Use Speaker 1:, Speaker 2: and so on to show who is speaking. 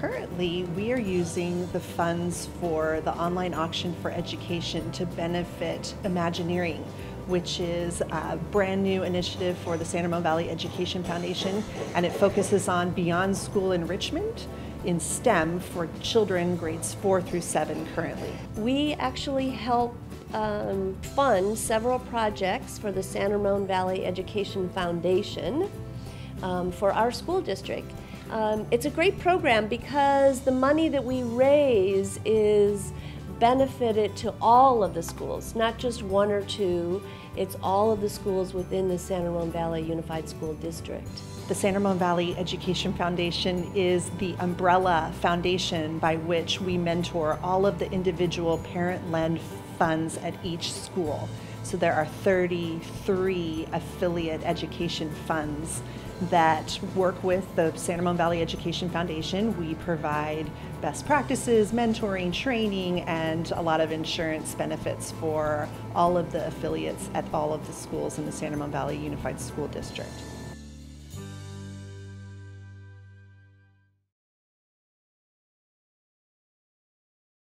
Speaker 1: Currently, we are using the funds for the online auction for education to benefit Imagineering, which is a brand new initiative for the San Ramon Valley Education Foundation, and it focuses on beyond school enrichment in STEM for children grades four through seven currently.
Speaker 2: We actually help um, fund several projects for the San Ramon Valley Education Foundation um, for our school district. Um, it's a great program because the money that we raise is benefited to all of the schools, not just one or two. It's all of the schools within the San Ramon Valley Unified School District.
Speaker 1: The San Ramon Valley Education Foundation is the umbrella foundation by which we mentor all of the individual parent-led funds at each school. So there are 33 affiliate education funds that work with the San Ramon Valley Education Foundation. We provide best practices, mentoring, training, and a lot of insurance benefits for all of the affiliates at all of the schools in the San Ramon Valley Unified School District.